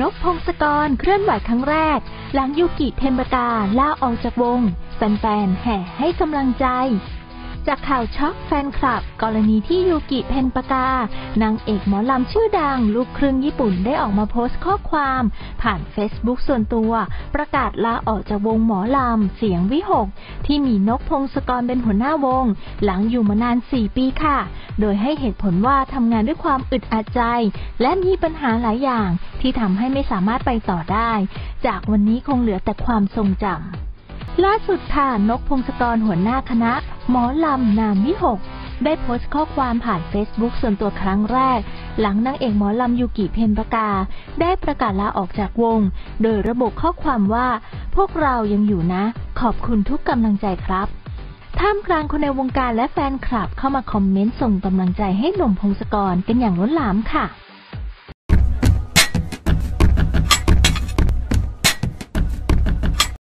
นกพงศกรเคลื่อนไหวครั้งแรก หลังยูกิเพ็ญผกา ลาออกจากวง แฟนๆแห่ให้กำลังใจ จากข่าวช็อกแฟนคลับ กรณีที่ยูกิเพ็ญผกานางเอกหมอลำชื่อดัง ลูกครึ่งญี่ปุ่นได้ออกมาโพสต์ข้อความ ผ่านเฟซบุ๊กส่วนตัว ประกาศลาออกจากวงหมอลำ เสียงวิหค ที่มีนกพงศกรเป็นหัวหน้าวง หลังอยู่มานาน 4 ปีค่ะ โดยให้เหตุผลว่าทำงานด้วยความอึดอัดใจ และมีปัญหาหลายอย่าง ที่ทำให้ไม่สามารถไปต่อได้ จากวันนี้คงเหลือแต่ความทรงจำล่าสุดค่ะนกพงศกรหัวหน้าคณะ หมอลำนามวิหค ได้โพสต์ข้อความผ่านเฟซบุ๊กส่วนตัวครั้งแรก หลังนางเอกหมอลำยูกิเพ็ญผกา ได้ประกาศลาออกจากวง โดยระบุข้อความว่า พวกเรายังอยู่นะ ขอบคุณทุกกำลังใจครับท่ามกลางคนในวงการและแฟนคลับเข้ามาคอมเมนต์ส่งกำลังใจให้หนุ่มพงศกรกันอย่างล้นหลามค่ะ